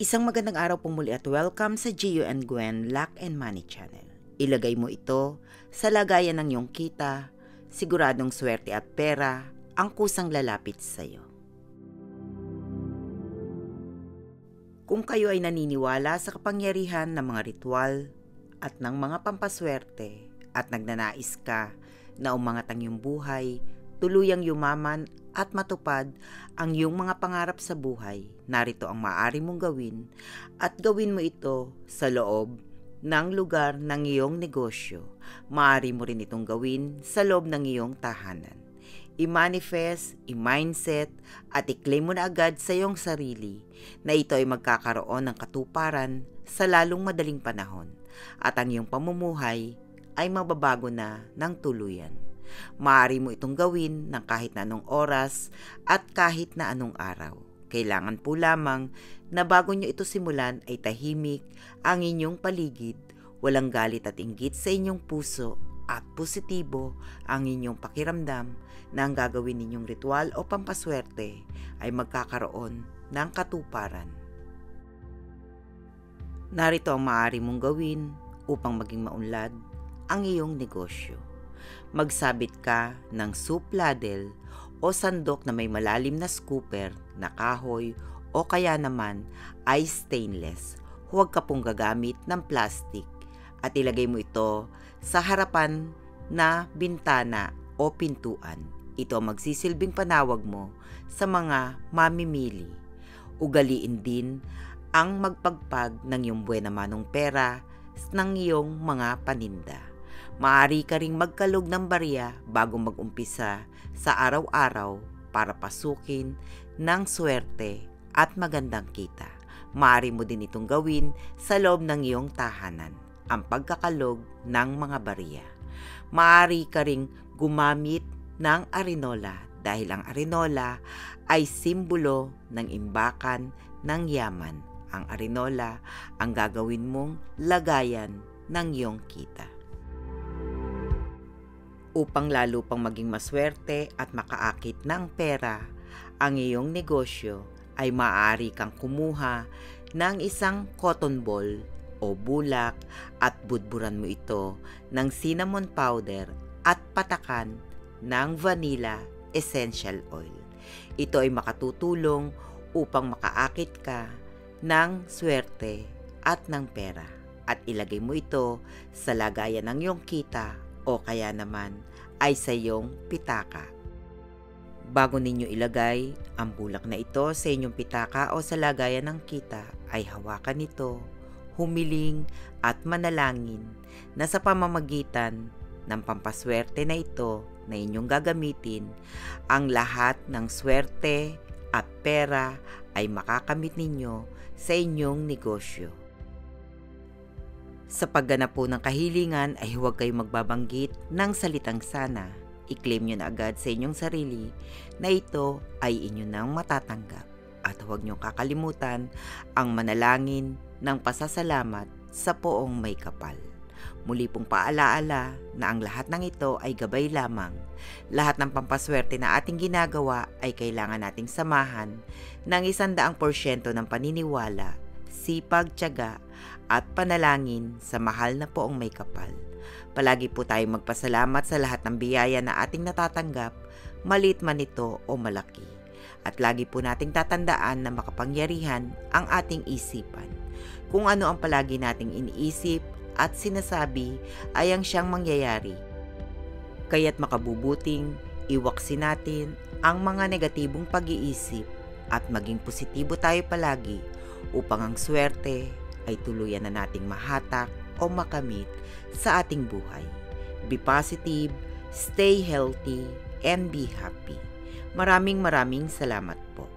Isang magandang araw po muli at welcome sa Gio and Gwen Luck and Money Channel. Ilagay mo ito sa lagayan ng iyong kita, siguradong swerte at pera ang kusang lalapit sa iyo. Kung kayo ay naniniwala sa kapangyarihan ng mga ritual at ng mga pampaswerte at nagnanais ka na umangat ang iyong buhay, tuluyang yumaman at matupad ang iyong mga pangarap sa buhay, narito ang maaari mong gawin at gawin mo ito sa loob ng lugar ng iyong negosyo. Maaari mo rin itong gawin sa loob ng iyong tahanan. I-manifest, i-mindset at i-claim mo na agad sa iyong sarili na ito ay magkakaroon ng katuparan sa lalong madaling panahon at ang iyong pamumuhay ay mababago na ng tuluyan. Maaari mo itong gawin ng kahit na anong oras at kahit na anong araw. Kailangan po lamang na bago nyo ito simulan ay tahimik ang inyong paligid, walang galit at inggit sa inyong puso at positibo ang inyong pakiramdam na ang gagawin ninyong ritual o pampaswerte ay magkakaroon ng katuparan. Narito ang maaari mong gawin upang maging maunlad ang iyong negosyo magsabit ka ng soup ladle o sandok na may malalim na scooper na kahoy o kaya naman ay stainless. Huwag ka pong gagamit ng plastic at ilagay mo ito sa harapan na bintana o pintuan. Ito ang magsisilbing panawag mo sa mga mamimili. Ugaliin din ang magpagpag ng iyong buwena manong pera ng iyong mga paninda. Maaari ka ring magkalog ng barya bago mag-umpisa sa araw-araw para pasukin ng swerte at magandang kita. Maaari mo din itong gawin sa loob ng iyong tahanan, ang pagkakalog ng mga barya. Maaari ka ring gumamit ng arinola dahil ang arinola ay simbolo ng imbakan ng yaman. Ang arinola ang gagawin mong lagayan ng iyong kita upang lalo pang maging maswerte at makaakit ng pera ang iyong negosyo ay maaari kang kumuha ng isang cotton ball o bulak at budburan mo ito ng cinnamon powder at patakan ng vanilla essential oil. Ito ay makatutulong upang makaakit ka ng swerte at ng pera at ilagay mo ito sa lagayan ng iyong kita o kaya naman ay sa iyong pitaka. Bago ninyo ilagay ang bulak na ito sa inyong pitaka o sa lagayan ng kita, ay hawakan ito, humiling at manalangin na sa pamamagitan ng pampaswerte na ito na inyong gagamitin, ang lahat ng swerte at pera ay makakamit ninyo sa inyong negosyo. Sa pagganap po ng kahilingan ay huwag kayong magbabanggit ng salitang sana. I-claim nyo na agad sa inyong sarili na ito ay inyo nang matatanggap. At huwag nyo kakalimutan ang manalangin ng pasasalamat sa poong may kapal. Muli pong paalaala na ang lahat ng ito ay gabay lamang. Lahat ng pampaswerte na ating ginagawa ay kailangan nating samahan ng isandaang porsyento ng paniniwala, sipag, tiyaga at panalangin sa mahal na poong may kapal. Palagi po tayong magpasalamat sa lahat ng biyaya na ating natatanggap, malit man ito o malaki. At lagi po nating tatandaan na makapangyarihan ang ating isipan. Kung ano ang palagi nating iniisip at sinasabi ay ang siyang mangyayari. Kaya't makabubuting iwaksin natin ang mga negatibong pag-iisip at maging positibo tayo palagi upang ang swerte, ay tuluyan na nating mahatak o makamit sa ating buhay. Be positive, stay healthy, and be happy. Maraming maraming salamat po.